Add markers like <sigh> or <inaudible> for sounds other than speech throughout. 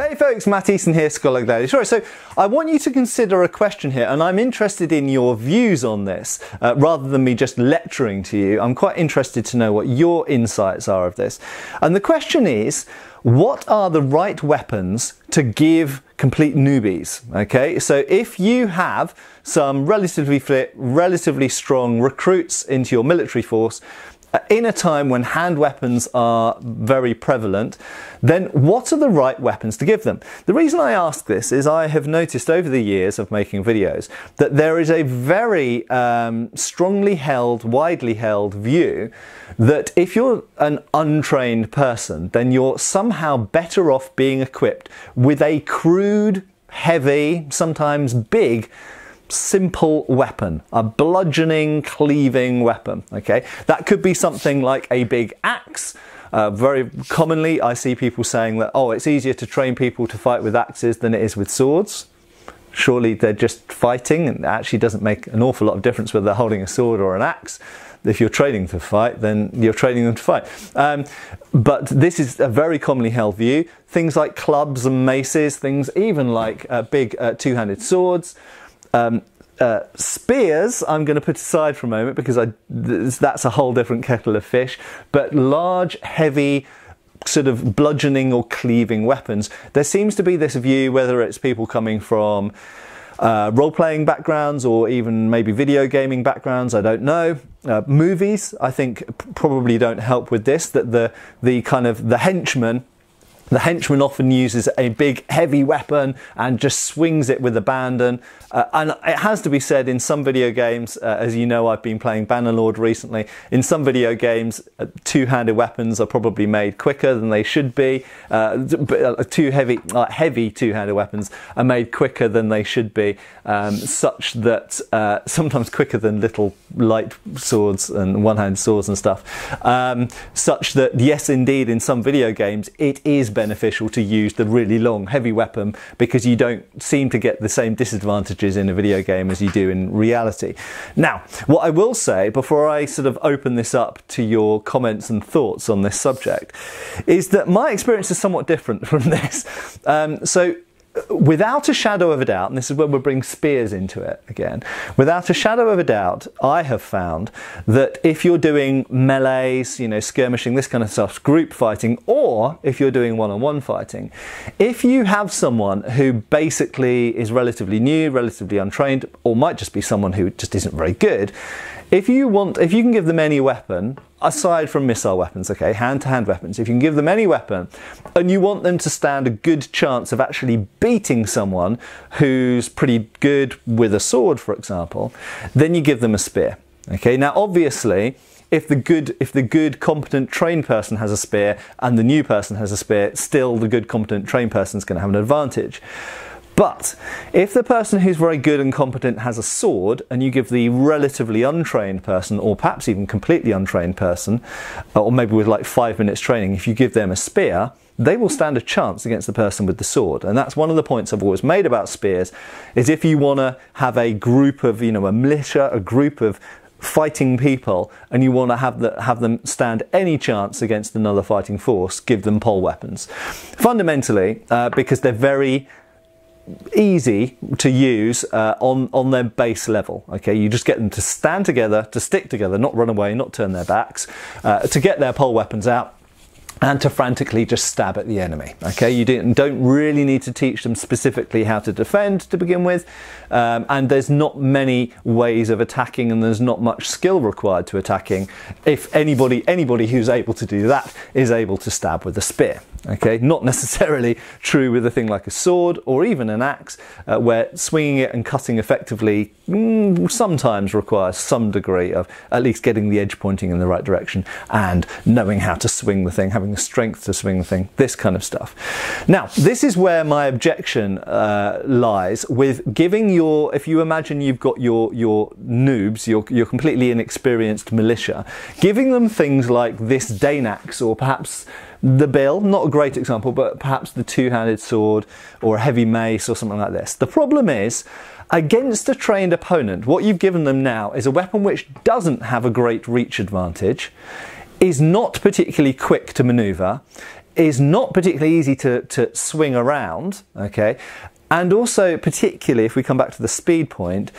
Hey folks, Matt Easton here, Scholar. Sorry, so I want you to consider a question here, and I'm interested in your views on this. Uh, rather than me just lecturing to you, I'm quite interested to know what your insights are of this. And the question is, what are the right weapons to give complete newbies? Okay, so if you have some relatively fit, relatively strong recruits into your military force, in a time when hand weapons are very prevalent, then what are the right weapons to give them? The reason I ask this is I have noticed over the years of making videos that there is a very um, strongly held, widely held view that if you're an untrained person, then you're somehow better off being equipped with a crude, heavy, sometimes big simple weapon, a bludgeoning, cleaving weapon. Okay, that could be something like a big axe. Uh, very commonly, I see people saying that, oh, it's easier to train people to fight with axes than it is with swords. Surely they're just fighting, and it actually doesn't make an awful lot of difference whether they're holding a sword or an axe. If you're training to fight, then you're training them to fight. Um, but this is a very commonly held view. Things like clubs and maces, things even like uh, big uh, two handed swords. Um, uh, spears, I'm going to put aside for a moment because I, that's a whole different kettle of fish. But large, heavy, sort of bludgeoning or cleaving weapons, there seems to be this view, whether it's people coming from uh, role playing backgrounds or even maybe video gaming backgrounds, I don't know. Uh, movies, I think, probably don't help with this, that the, the kind of the henchman the henchman often uses a big heavy weapon and just swings it with abandon. Uh, and it has to be said in some video games, uh, as you know, I've been playing Bannerlord recently. In some video games, uh, two handed weapons are probably made quicker than they should be. Uh, uh, two heavy, uh, heavy two handed weapons are made quicker than they should be, um, such that sometimes quicker than little light swords and one handed swords and stuff. Um, such that, yes, indeed, in some video games, it is beneficial to use the really long, heavy weapon because you don't seem to get the same disadvantages in a video game as you do in reality. Now, what I will say before I sort of open this up to your comments and thoughts on this subject is that my experience is somewhat different <laughs> from this. Um, so, without a shadow of a doubt, and this is where we bring spears into it again, without a shadow of a doubt, I have found that if you're doing melees, you know, skirmishing, this kind of stuff, group fighting, or if you're doing one on one fighting, if you have someone who basically is relatively new, relatively untrained, or might just be someone who just isn't very good, if you want, if you can give them any weapon, aside from missile weapons, okay, hand to hand weapons, if you can give them any weapon and you want them to stand a good chance of actually beating someone who's pretty good with a sword, for example, then you give them a spear. Okay, now obviously, if the good if the good competent trained person has a spear and the new person has a spear still the good competent trained person is going to have an advantage but if the person who's very good and competent has a sword and you give the relatively untrained person, or perhaps even completely untrained person, uh, or maybe with like five minutes training, if you give them a spear, they will stand a chance against the person with the sword. And that's one of the points I've always made about spears, is if you want to have a group of, you know, a militia, a group of fighting people and you want to have, the, have them stand any chance against another fighting force, give them pole weapons. Fundamentally, uh, because they're very easy to use uh, on on their base level. Okay, you just get them to stand together, to stick together, not run away, not turn their backs, uh, to get their pole weapons out and to frantically just stab at the enemy. Okay, you don't really need to teach them specifically how to defend to begin with, um, and there's not many ways of attacking, and there's not much skill required to attacking. If anybody anybody who's able to do that is able to stab with a spear. Okay, not necessarily true with a thing like a sword or even an axe, uh, where swinging it and cutting effectively mm, sometimes requires some degree of at least getting the edge pointing in the right direction and knowing how to swing the thing, having the strength to swing the thing, this kind of stuff. Now, this is where my objection uh, lies with giving your, if you imagine you've got your, your noobs, your, your completely inexperienced militia, giving them things like this Dane axe or perhaps the bill, not a great example, but perhaps the two handed sword or a heavy mace or something like this. The problem is, against a trained opponent, what you've given them now is a weapon which doesn't have a great reach advantage, is not particularly quick to maneuver, is not particularly easy to, to swing around, okay? And also, particularly if we come back to the speed point,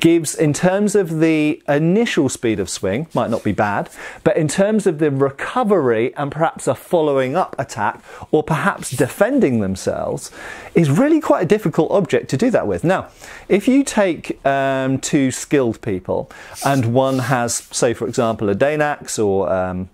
gives in terms of the initial speed of swing, might not be bad, but in terms of the recovery and perhaps a following up attack or perhaps defending themselves, is really quite a difficult object to do that with. Now, if you take um, two skilled people and one has, say, for example, a Dane axe or um,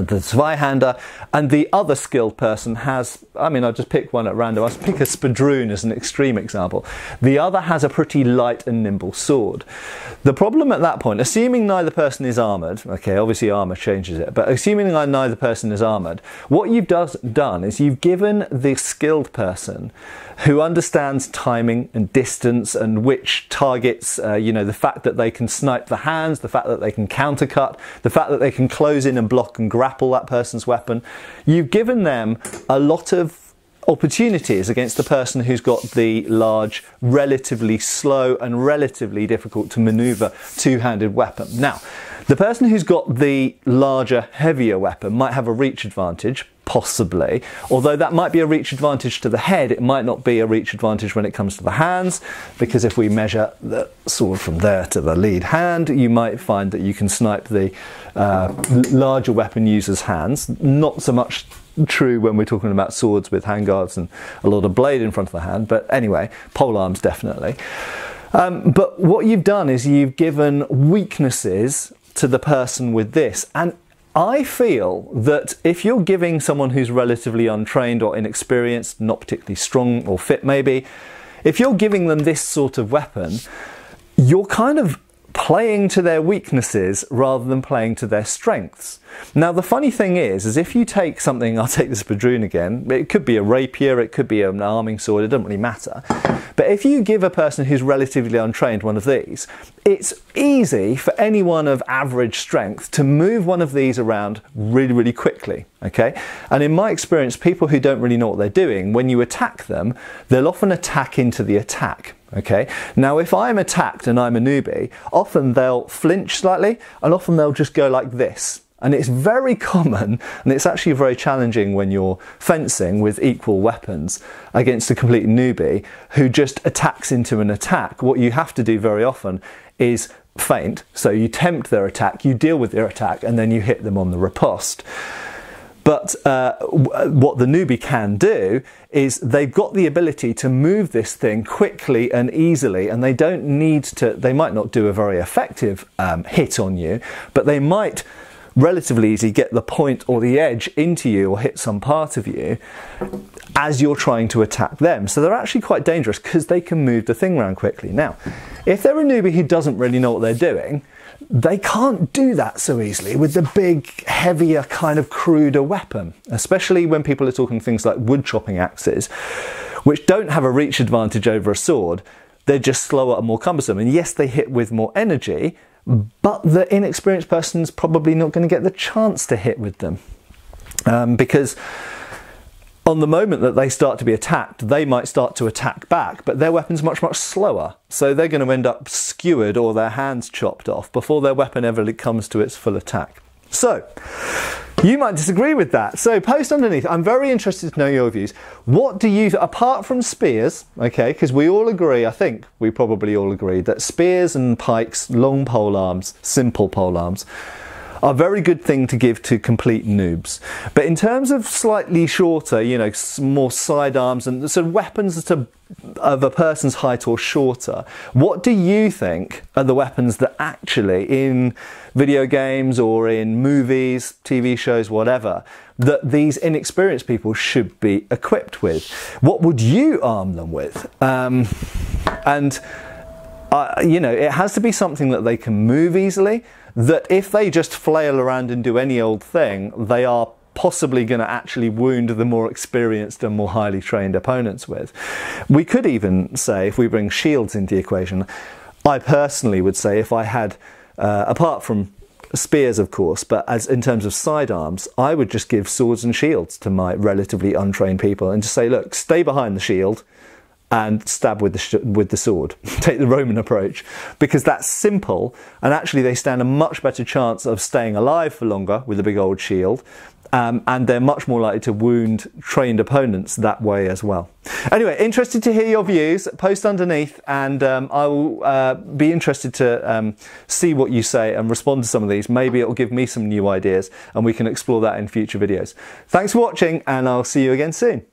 the Zweihander, and the other skilled person has, I mean, I'll just pick one at random. I'll pick a Spadroon as an extreme example. The other has a pretty light and nimble sword. The problem at that point, assuming neither person is armoured, okay, obviously armour changes it, but assuming neither person is armoured, what you've does, done is you've given the skilled person who understands timing and distance and which targets, uh, you know, the fact that they can snipe the hands, the fact that they can countercut, the fact that they can close in and block and grapple that person's weapon. You've given them a lot of opportunities against the person who's got the large, relatively slow and relatively difficult to maneuver two-handed weapon. Now, the person who's got the larger, heavier weapon might have a reach advantage, possibly. Although that might be a reach advantage to the head, it might not be a reach advantage when it comes to the hands, because if we measure the sword from there to the lead hand, you might find that you can snipe the uh, larger weapon user's hands. Not so much true when we're talking about swords with handguards and a lot of blade in front of the hand, but anyway, pole arms definitely. Um, but what you've done is you've given weaknesses to the person with this. And I feel that if you're giving someone who's relatively untrained or inexperienced, not particularly strong or fit maybe, if you're giving them this sort of weapon, you're kind of playing to their weaknesses rather than playing to their strengths. Now, the funny thing is, is if you take something, <laughs> I'll take this Spadroon again, it could be a rapier, it could be an arming sword, it doesn't really matter. But if you give a person who's relatively untrained one of these, it's easy for anyone of average strength to move one of these around really, really quickly. Okay? And in my experience, people who don't really know what they're doing, when you attack them, they'll often attack into the attack. Okay, now if I'm attacked and I'm a newbie, often they'll flinch slightly and often they'll just go like this. And it's very <laughs> common, and it's actually very challenging when you're fencing with equal weapons against a complete newbie who just attacks into an attack. What you have to do very often is feint. So you tempt their attack, you deal with their attack, and then you hit them on the riposte. But uh, what the newbie can do is they've got the ability to move this thing quickly and easily, and they don't need to, they might not do a very effective um, hit on you, but they might relatively easy get the point or the edge into you or hit some part of you as you're trying to attack them. So they're actually quite dangerous because they can move the thing around quickly. Now, if they're a newbie who doesn't really know what they're doing, they can't do that so easily with the big, heavier, kind of cruder weapon, especially when people are talking things like wood chopping axes, which don't have a reach advantage over a sword. They're just slower and more cumbersome. And yes, they hit with more energy, but the inexperienced person's probably not going to get the chance to hit with them. Um, because on the moment that they start to be attacked, they might start to attack back, but their weapon's much, much slower. So they're going to end up skewered or their hands chopped off before their weapon ever comes to its full attack. So, you might disagree with that. So post underneath. I'm very interested to know your views. What do you, apart from spears, okay, because we all agree, I think we probably all agree, that spears and pikes, long pole arms, simple pole arms, are very good thing to give to complete noobs. But in terms of slightly shorter, you know, more sidearms and so weapons that are of a person's height or shorter, what do you think are the weapons that actually in video games or in movies, TV shows, whatever, that these inexperienced people should be equipped with? What would you arm them with? Um, and uh, you know, it has to be something that they can move easily. That if they just flail around and do any old thing, they are possibly going to actually wound the more experienced and more highly trained opponents with. We could even say, if we bring shields into the equation, I personally would say if I had, uh, apart from spears of course, but as in terms of sidearms, I would just give swords and shields to my relatively untrained people and just say, look, stay behind the shield and stab with the with the sword. <laughs> Take the Roman approach because that's simple and actually they stand a much better chance of staying alive for longer with a big old shield Um, and they're much more likely to wound trained opponents that way as well. Anyway, interested to hear your views. Post underneath, and um, I will uh, be interested to um, see what you say and respond to some of these. Maybe it will give me some new ideas, and we can explore that in future videos. Thanks for watching, and I'll see you again soon.